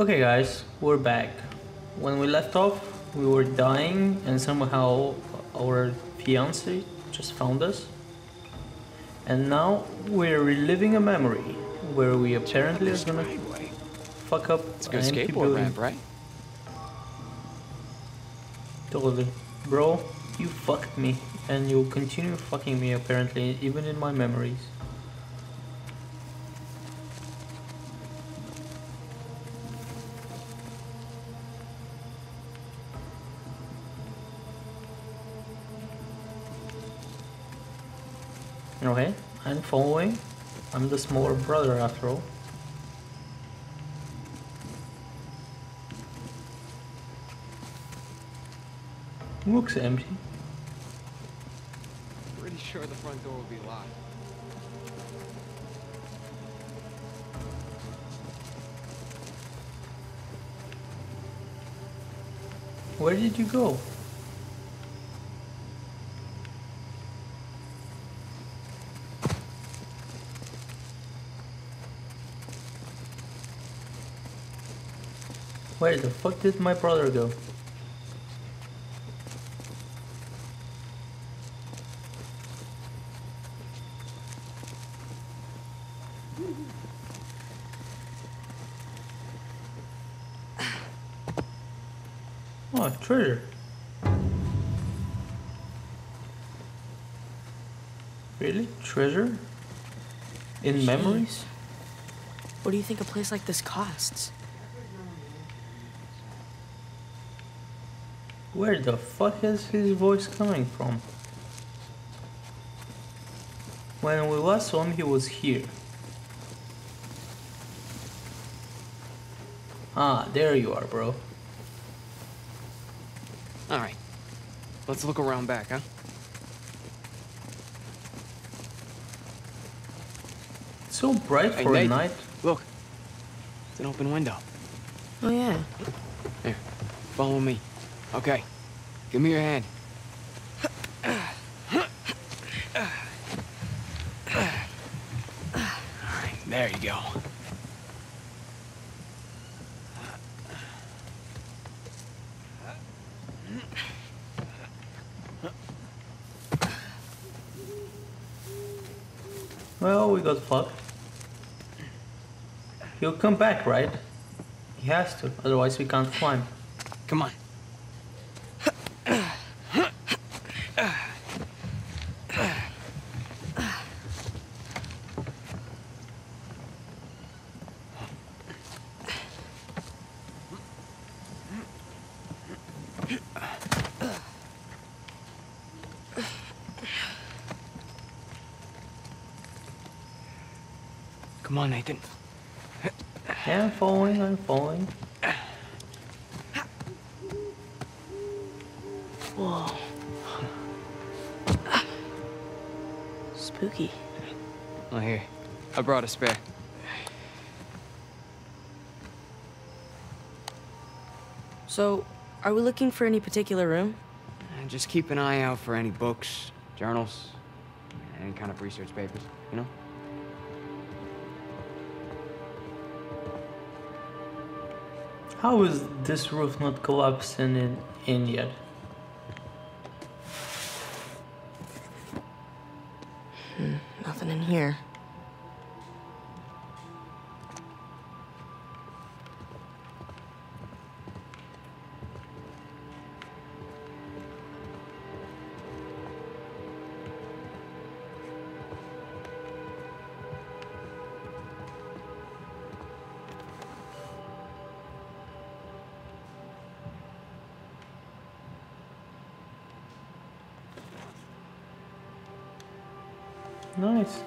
Okay guys, we're back. When we left off, we were dying and somehow our fiance just found us. And now we're reliving a memory where we apparently are gonna fuck up It's a good skateboard ramp, right? Totally. Bro, you fucked me and you'll continue fucking me apparently even in my memories. Okay, I'm following. I'm the smaller brother after all. Looks empty. Pretty sure the front door will be locked. Where did you go? Where the fuck did my brother go? Oh, treasure. Really? Treasure? In Jeez. memories? What do you think a place like this costs? Where the fuck is his voice coming from? When we last saw him, he was here. Ah, there you are, bro. All right. Let's look around back, huh? It's so bright Hey, for a night. Look. It's an open window. Oh yeah. Here, follow me. Okay. Give me your hand. Right, there you go. Well, we got fucked. He'll come back, right? He has to, otherwise we can't climb. Come on. On, Nathan. I'm following, I'm following. Whoa. Spooky. Oh, here. I brought a spare. So, are we looking for any particular room? Uh, just keep an eye out for any books, journals, any kind of research papers, you know? How is this roof not collapsing in, in yet? Hmm, nothing in here. Nice.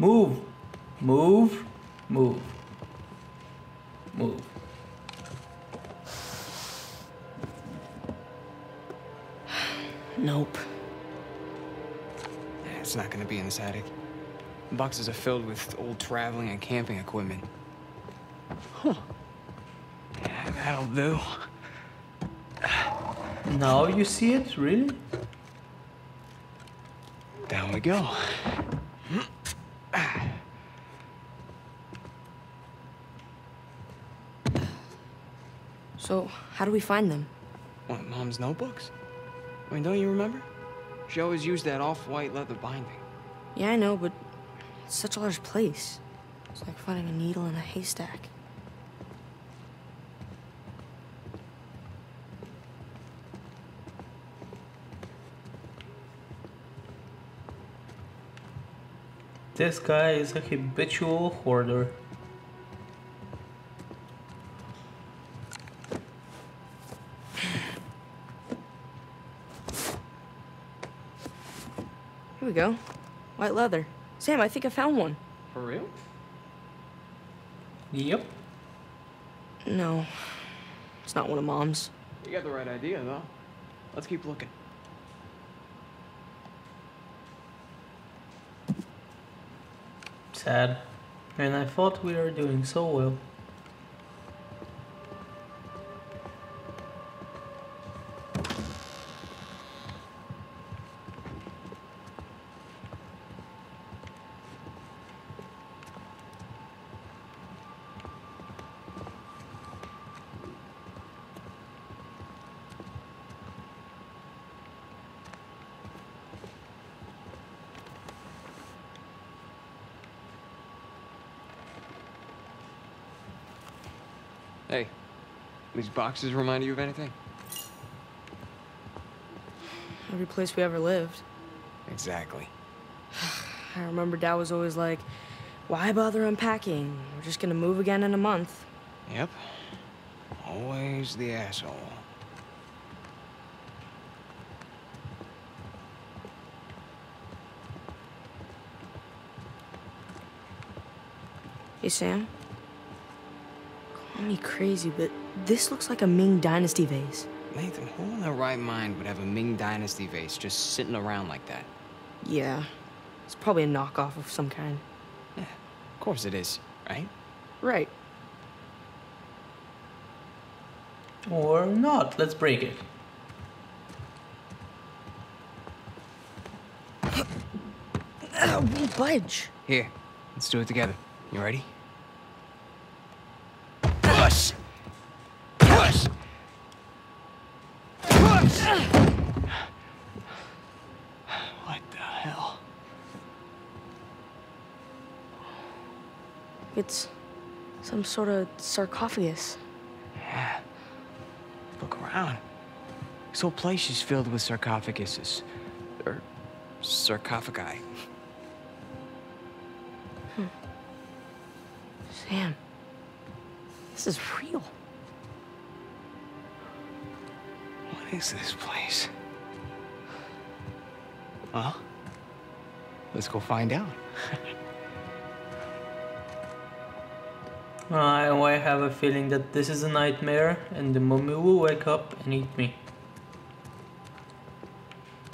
Move. Move. This attic. The boxes are filled with old traveling and camping equipment. Huh. Yeah, that'll do. Now you see it, really? Down we go. So, how do we find them? What, Mom's notebooks? I mean, don't you remember? She always used that off-white leather binding. Yeah, I know, but it's such a large place. It's like finding a needle in a haystack. This guy is a habitual hoarder. Here we go. White leather. Sam, I think I found one. For real? Yep. No, it's not one of Mom's. You got the right idea, though. Let's keep looking. Sad. And I thought we were doing so well. Hey, these boxes remind you of anything? Every place we ever lived. Exactly. I remember Dad was always like, why bother unpacking? We're just gonna move again in a month. Yep. Always the asshole. Hey, Sam. Call me crazy, but this looks like a Ming Dynasty vase. Nathan, who in their right mind would have a Ming Dynasty vase just sitting around like that? Yeah. It's probably a knockoff of some kind. Yeah, of course it is, right? Right. Or not. Let's break it. Ah, won't budge. Here, let's do it together. You ready? Push! Push! Push! What the hell? It's some sort of sarcophagus. Yeah. Look around. This whole place is filled with sarcophaguses. Or sarcophagi. Hmm. Sam, this is real. What is this place? Well, let's go find out. I I have a feeling that this is a nightmare and the mummy will wake up and eat me.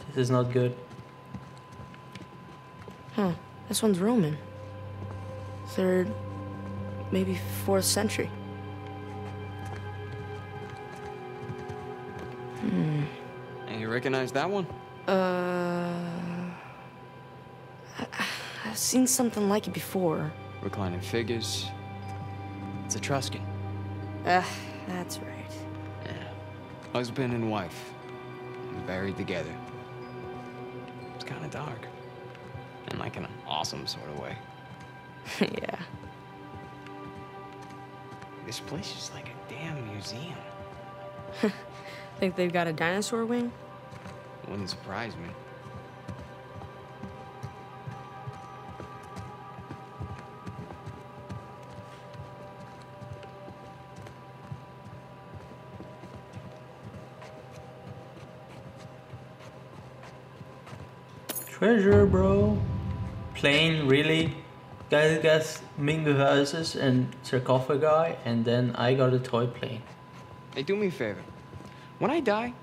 This is not good. Huh. This one's Roman. Third, maybe fourth century. Hmm. And you recognize that one? Uh. I, I've seen something like it before. Reclining figures. It's Etruscan. Ah, that's right. Yeah. Husband and wife. Buried together. It's kind of dark. In like an awesome sort of way. yeah. This place is like a damn museum. Think they've got a dinosaur wing? Wouldn't surprise me. Treasure, bro. Plane, really? Guys got Ming vases and sarcophagi, and then I got a toy plane. Hey, do me a favor. When I die,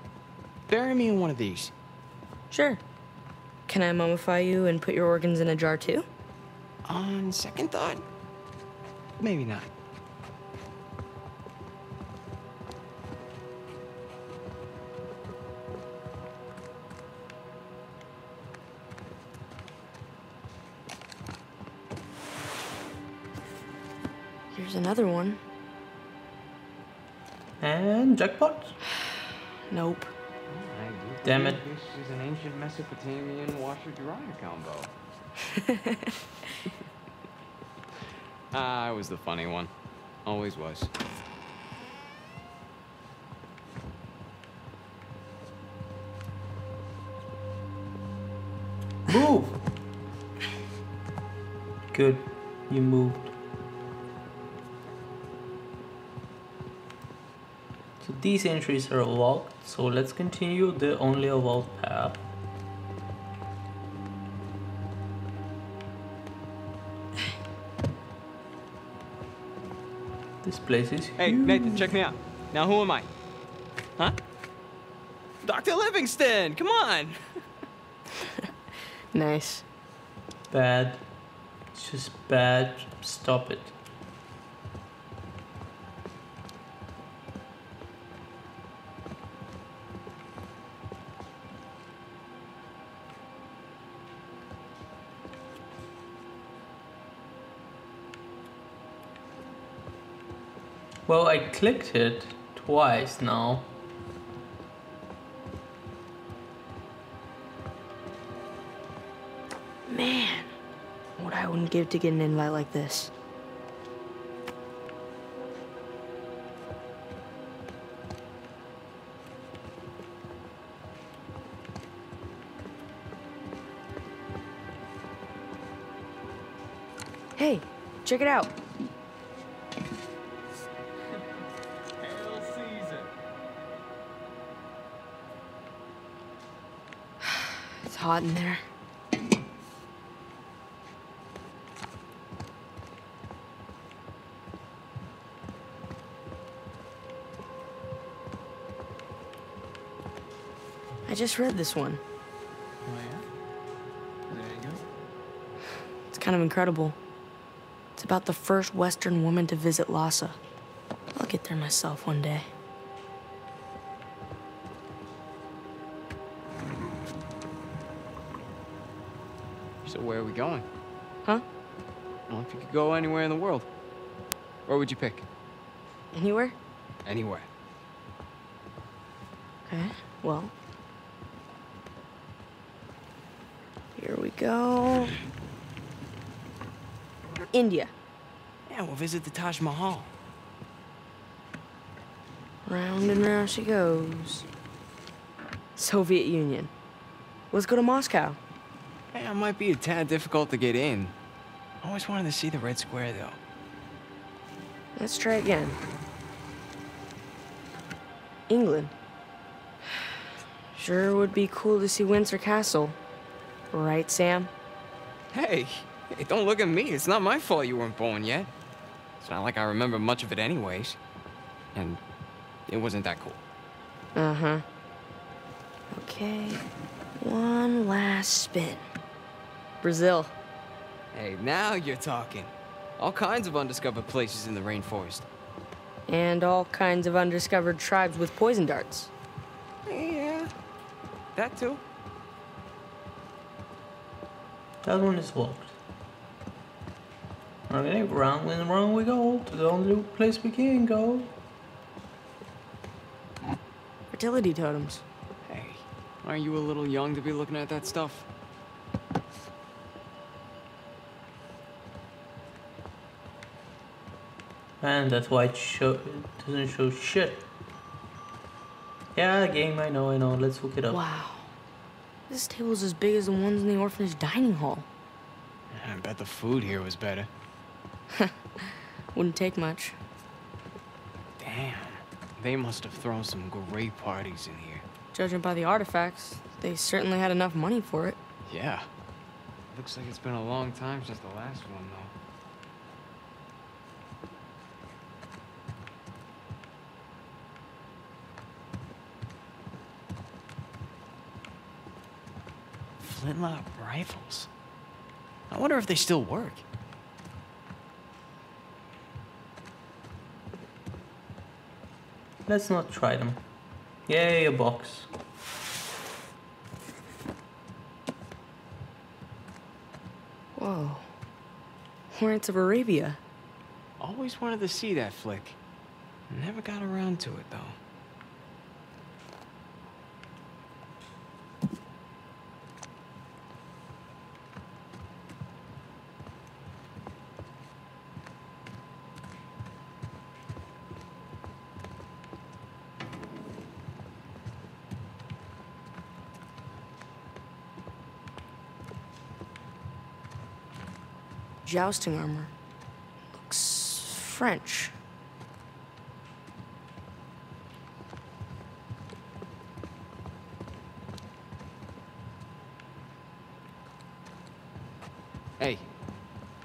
bury me in one of these. Sure. Can I mummify you and put your organs in a jar too? On second thought, maybe not. Here's another one. And jackpot. Nope. Damn it. This is an ancient Mesopotamian washer-dryer combo. Ah, I was the funny one. Always was. Move! Good. You moved. These entries are locked, so let's continue the only allowed path. This place is Hey, huge. Nathan, check me out. Now, who am I? Huh? Dr. Livingstone, come on! Nice. Bad. It's just bad. Stop it. Well, I clicked it twice now. Man, what I wouldn't give to get an invite like this. Hey, check it out. Hot in there. I just read this one. Oh, yeah? There you go. It's kind of incredible. It's about the first Western woman to visit Lhasa. I'll get there myself one day. Where are we going? Huh? Well, if you could go anywhere in the world, where would you pick? Anywhere? Anywhere. Okay, well. Here we go. India. Yeah, we'll visit the Taj Mahal. Round and round she goes. Soviet Union. Let's go to Moscow. It might be a tad difficult to get in. I always wanted to see the Red Square, though. Let's try again. England. Sure would be cool to see Windsor Castle. Right, Sam? Hey, hey, don't look at me. It's not my fault you weren't born yet. It's not like I remember much of it anyways. And it wasn't that cool. Uh huh. Okay, one last spin. Brazil. Hey, now you're talking. All kinds of undiscovered places in the rainforest. And all kinds of undiscovered tribes with poison darts. Yeah, that too. That one is locked. Okay, round and round we go to the only place we can go. Fertility totems. Hey, aren't you a little young to be looking at that stuff? And that's why it, show, it doesn't show shit. Yeah, game, I know, I know. Let's look it up. Wow. This table's as big as the ones in the orphanage dining hall. I bet the food here was better. Wouldn't take much. Damn, they must have thrown some great parties in here. Judging by the artifacts, they certainly had enough money for it. Yeah. Looks like it's been a long time since the last one, though. Flintlock rifles. I wonder if they still work. Let's not try them. Yay, a box. Whoa. Lawrence of Arabia. Always wanted to see that flick. Never got around to it, though. Jousting armor. Looks French. Hey,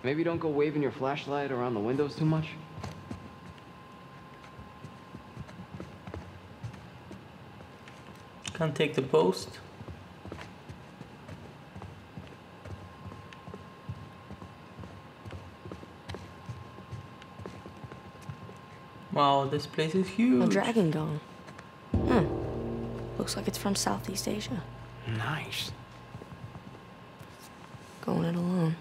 maybe don't go waving your flashlight around the windows too much? Can't take the post. Wow, this place is huge. A dragon gone. Hmm. Looks like it's from Southeast Asia. Nice. Going it alone.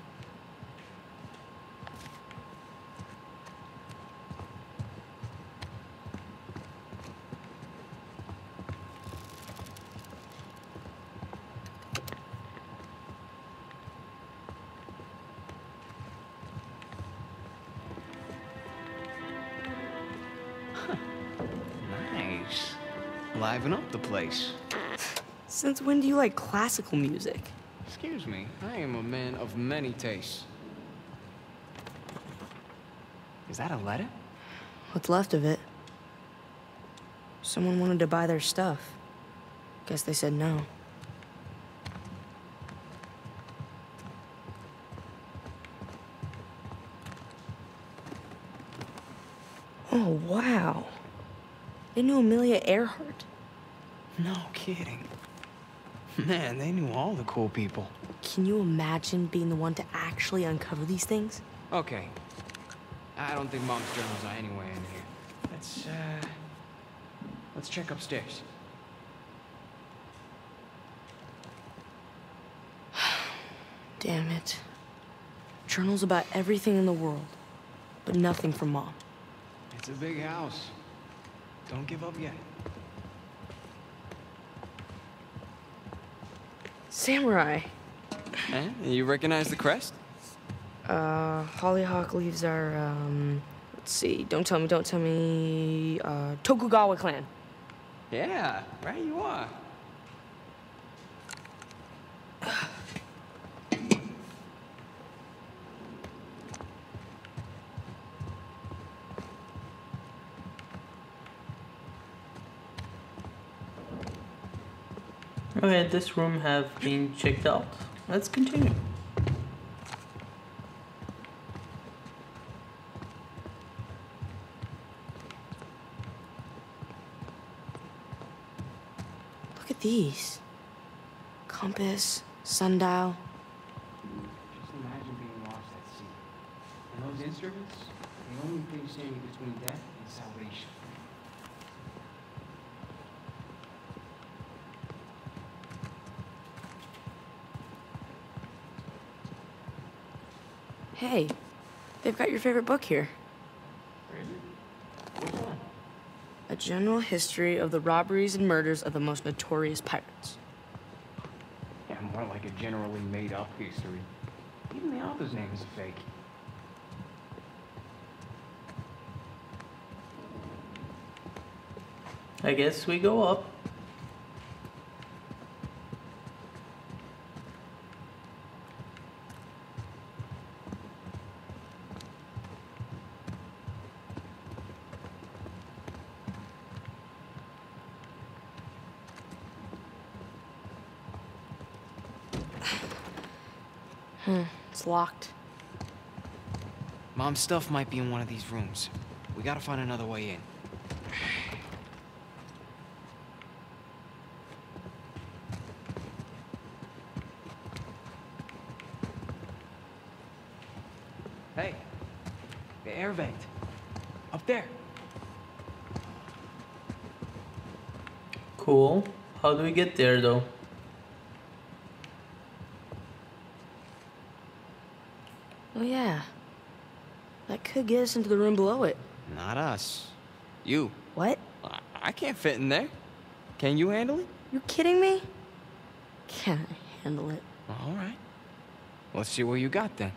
The place. Since when do you like classical music? Excuse me, I am a man of many tastes. Is that a letter? What's left of it? Someone wanted to buy their stuff. Guess they said no. Oh, wow. They knew Amelia Earhart. No kidding. Man, they knew all the cool people. Can you imagine being the one to actually uncover these things? Okay. I don't think Mom's journals are anywhere in here. Let's, uh... Let's check upstairs. Damn it. Journals about everything in the world, but nothing from Mom. It's a big house. Don't give up yet. Samurai. Eh? You recognize the crest? Uh, Hollyhock leaves are, um, let's see, don't tell me, don't tell me, uh, Tokugawa clan. Yeah, right you are. Okay, this room have been checked out. Let's continue. Look at these. Compass, sundial. Just imagine being lost at sea. And those instruments, the only thing standing between death and salvation. Hey, they've got your favorite book here. A general history of the robberies and murders of the most notorious pirates. Yeah, more like a generally made up history. Even the author's name is a fake. I guess we go up. locked. Mom's stuff might be in one of these rooms. We gotta find another way in. Hey, the air vent. Up there. Cool. How do we get there though? Could get us into the room below it. Not us. You. What? I, I can't fit in there. Can you handle it? You kidding me? Can't handle it. All right. Let's see what you got then.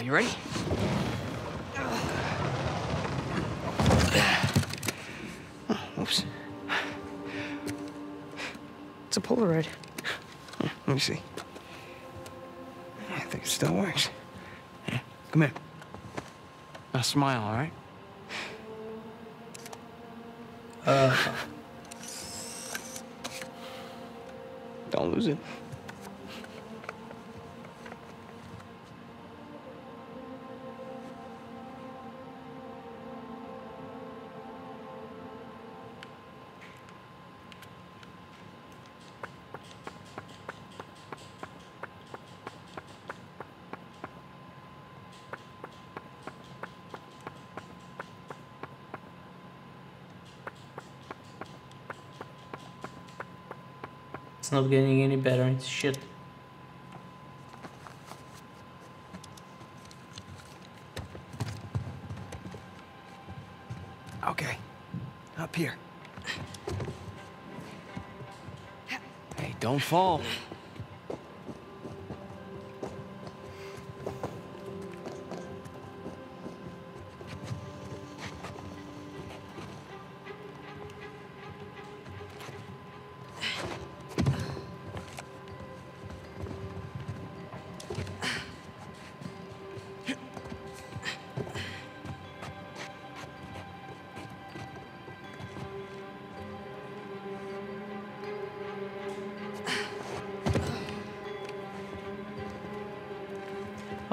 Right, you ready? Oh, oops. It's a Polaroid. Let me see. I think it still works. Come here. Now smile, all right? It's not getting any better. It's shit. Okay. Up here. Hey, don't fall.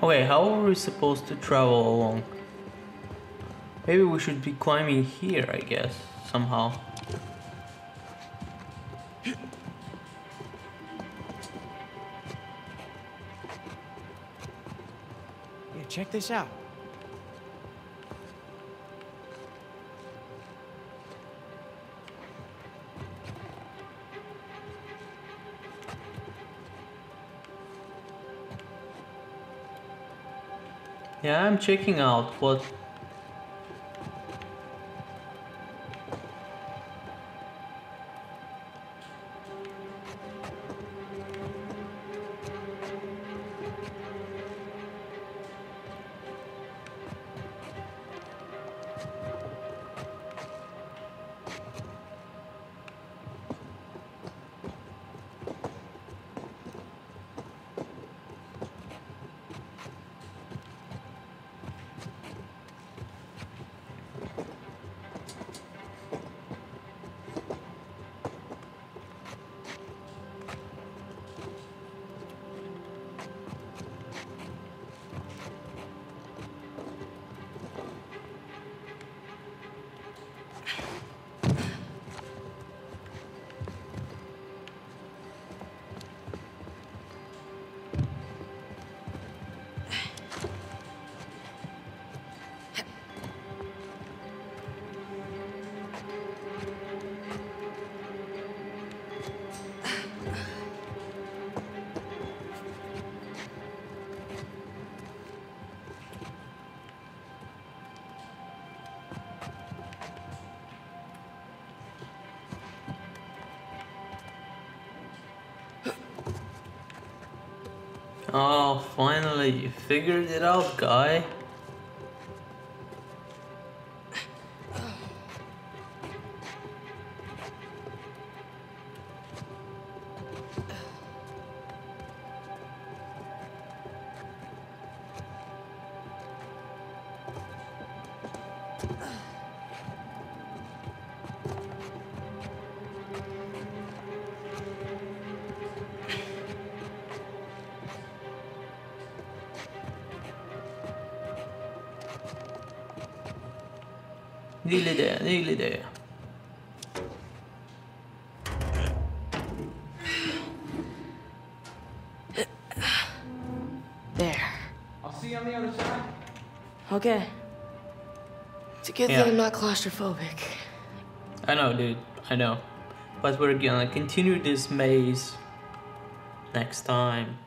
Okay, how are we supposed to travel along? Maybe we should be climbing here, I guess, somehow. Yeah, check this out. Yeah, I'm checking out what Oh, finally, you figured it out, guy. Nearly there, nearly there. There. I'll see you on the other side. Okay. It's a good Yeah. thing I'm not claustrophobic. I know, dude. I know. But we're gonna continue this maze next time.